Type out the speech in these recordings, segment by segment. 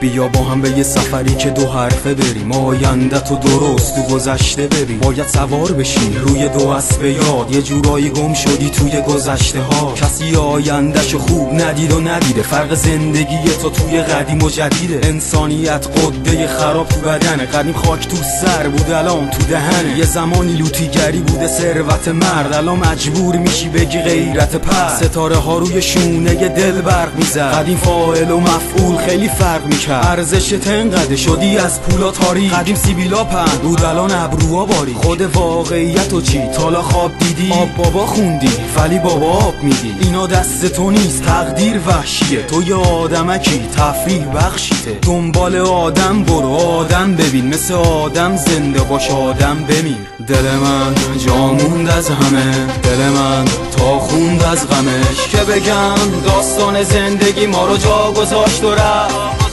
بیا با هم به یه سفری که دو حرفه بریم. آینده تو درست تو گذشته ببین باید سوار بشی روی دو اسب یاد. یه جورایی گم شدی توی گذشته ها. کسی آیندهشو خوب ندید و ندیده. فرق زندگی تو توی قدیم و جدیده. انسانیت قده خراب تو بدنه. قدیم خاک تو سر بود الان تو دهنه. یه زمانی لوتیگری بوده ثروت مرد. الان مجبور میشی بگی غیرت پر ستاره ها روی شونه دل برق می‌زد. قدیم فاعل و مفعول خیلی فرق می‌کرد. ارزش تنقده شدی از پولا تاریک قدیم سیبیلا پن بود الان ابروها باری. خود واقعیت و چی؟ تالا خواب دیدی؟ آب بابا خوندی ولی بابا آب میدی. اینا دست تو نیست تقدیر وحشیه. تو یه آدمکی تفریح بخشیته. دنبال آدم برو آدم ببین. مثل آدم زنده باش آدم بمیر. دل من جاموند از همه. دل من تا خوند از غمش. که بگم داستان زندگی ما رو جا گذاشت و رفت.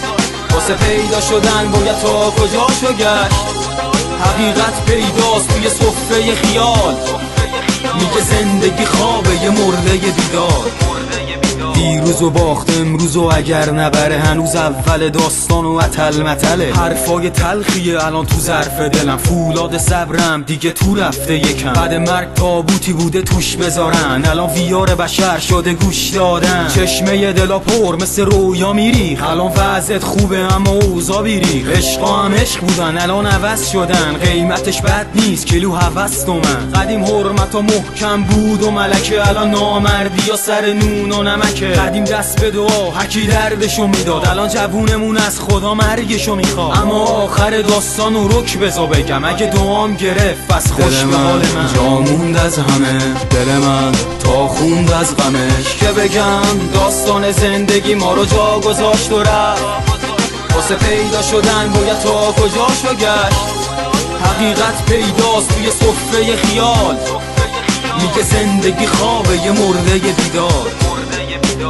واسه پیدا شدن باید تا کجاشو گشت؟ حقیقت پیداست توی صفحه خیال. میگه زندگی خوابه یه مرده بیدار. دیروز و باخت امروز و اگر نبره هنوز اول داستان و اتل متله. حرفای تلخیه الان تو ظرف دلم. فولاد صبرم دیگه تو رفته یکم. بعد مرگ تابوتی بوده توش بذارن. الان ویار بشر شده گوش دادن. چشمه دلا پر مثل رویا میری الان وضعت خوبه اما اوزا بیری عشقا هم عشق بودن الان عوض شدن. قیمتش بد نیست کلو هوس تو من. قدیم حرمت و محکم بود و ملکه. الان نامردی یا سر نون و نمکه. قدیم دست به دعا حکی دردشو می‌داد. الان جوونمون از خدا مرگشو می‌خواد. اما آخر داستان و رک بزا بگم. اگه دعام گرفت پس خوش به حال من. جاموند از همه. دل من تا خوند از غمش که بگم داستان زندگی ما رو جا گذاشت و رفت. واسه پیدا شدن باید تا کجاشو گشت؟ حقیقت پیداست توی صفحه خیال. میگه زندگی خوابه یه مرده بیدار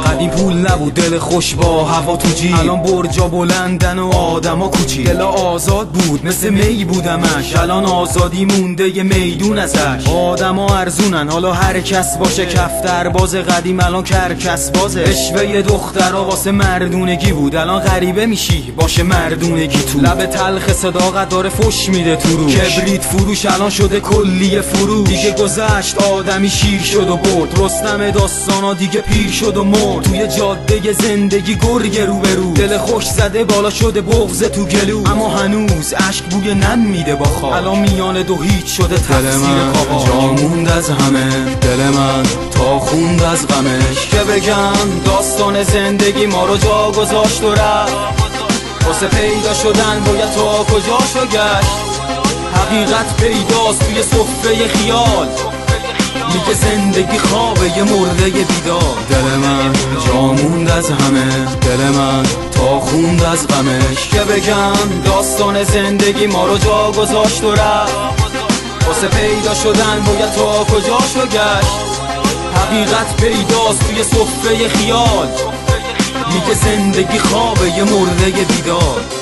قدیم پول نبود دل خوش با هوا تو جی الان برجا بلندن و آدما کوچی دل آزاد بود مثل می بودمش. الان آزادی مونده یه میدون ازش. آدما ارزونن حالا هر کس باشه کفتر باز قدیم الان کرکس بازه. اشوه دخترا واسه مردونگی بود. الان غریبه میشی باشه مردونگی تو. لب تلخ صداقت داره فش میده تو روش. کبریت فروش الان شده کلی فروش. دیگه گذشت آدمی شیر شد و برد. رستم داستانا دیگه پیر شد و مرد. توی جاده زندگی گرگ رو به رو دل خوش زده بالا شده بغز تو گلو. اما هنوز اشک بوی نم میده با خواب. الان میان دو هیچ شده تفسیر خواب جاموند از همه. دل من تا خوند از غمش که بگم داستان زندگی ما رو جا گذاشت و رفت. واسه پیدا شدن باید تا کجاشو گشت؟ حقیقت پیداست توی صفحه خیال. میگه زندگی خوابه یه مرده بیدار. دل من جاموند از همه دل من تا خوند از غمش که بگم داستان زندگی ما رو جا گذاشت و رفت. واسه پیدا شدن باید تا کجاشو گشت؟ حقیقت پیداست توی صفحه خیال. میگه زندگی خوابه یه مرده بیدار.